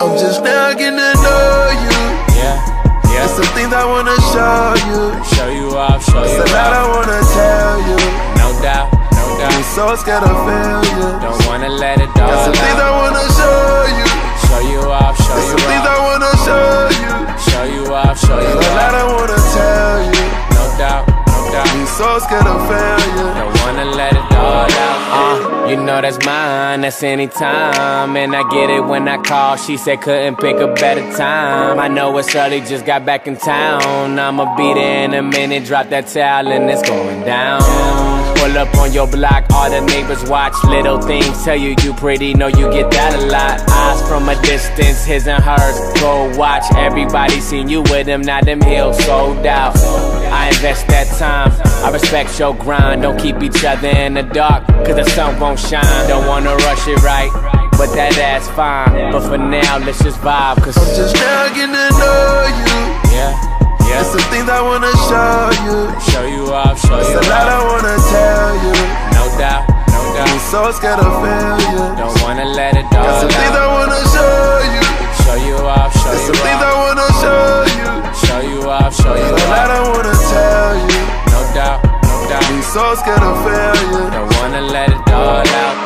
I'm just now getting to know you. Yeah, yeah. There's some things I wanna show you. Show you off, show There's you a lot I wanna tell you. No doubt, no I'm so scared of failure. Don't wanna let it all some things I wanna show you. Show you off, show There's some things I wanna show you. Show you off, show you off. There's a lot. I wanna tell you. No doubt, no doubt. I'm so scared of failure. You know that's mine, that's anytime. And I get it when I call. She said couldn't pick a better time. I know it's early, just got back in town. I'ma be there in a minute, drop that towel and it's going down. Pull up on your block, all the neighbors watch. Little things tell you you pretty, know you get that a lot. Eyes from a distance, his and hers. Go watch, everybody seen you with him, now them heels sold out. I invest that time, I respect your grind. Don't keep each other in the dark, cause the sun won't shine. Don't wanna rush it right, but that ass fine. But for now, let's just vibe, cause Just now getting to know you. yeah, yeah. There's some things I wanna show you. Show you off, show you There's off. So scared of failure. Don't wanna let it Got all some things I wanna show you. Show you off, show There's some you things I wanna show you. Show you off, show you There's a lot off. I wanna tell you. No doubt, no doubt. so scared of failure. Don't wanna let it all out.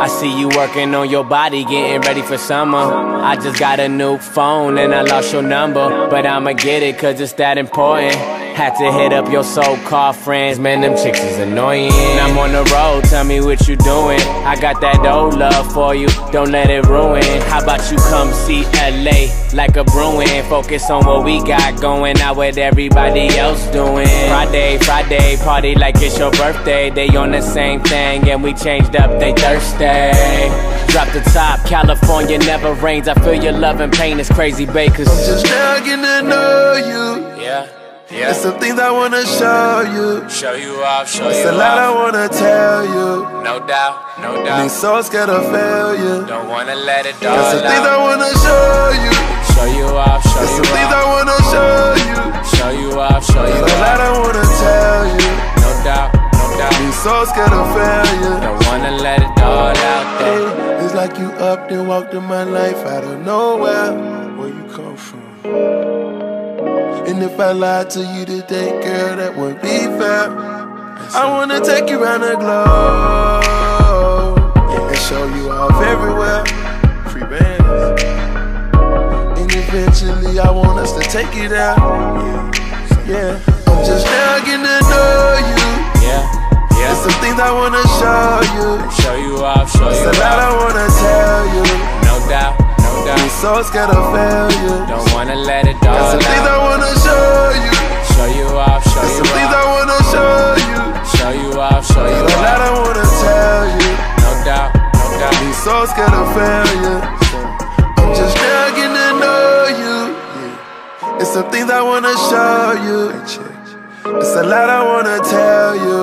I see you working on your body, getting ready for summer. I just got a new phone and I lost your number. But I'ma get it cause it's that important. Had to hit up your so-called friends, man, them chicks is annoying. I'm on the road, tell me what you doing. I got that old love for you, don't let it ruin. How about you come see LA like a Bruin? Focus on what we got going, not what everybody else doing. Friday, Friday, party like it's your birthday. They on the same thing and we changed up, they Thursday. Drop the top, California never rains. I feel your love and pain is crazy, bakers. Just now getting to know you. Yeah, There's some things I wanna show you. Show you off, show There's you a lot I wanna tell you. No doubt, no doubt. so scared of failure. Don't wanna let it all There's some things I wanna show you. Show you off, show There's some you things I off. wanna show you. Show you off, show you There's a lot off. I wanna tell you. No doubt, no I'm so scared of failure. Don't wanna let it all out. Hey, it's like you up and walked in my life out of nowhere. Where you come from? And if I lied to you today, girl, that wouldn't be fair. I wanna take you around the globe and show you off everywhere. Free bands. And eventually, I want us to take it out. Yeah, I'm just now getting to know you. Yeah, There's yeah. some things I wanna show you. Show you off, show you so scared of failure. Don't wanna let it Got some things I wanna show you. Show you off, show Got some you things I wanna show you. Show you off, show you a lot I wanna tell you. No doubt, no doubt. so scared of failure. I'm just now getting to know you. It's some things I wanna show you. It's a lot I wanna tell you.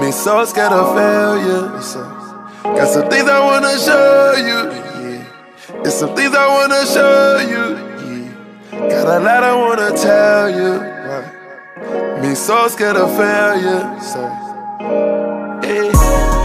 Me so scared of failure. Got some things I wanna show you. Some things I wanna show you. Got a lot I wanna tell you. Me so scared of failure. So, hey.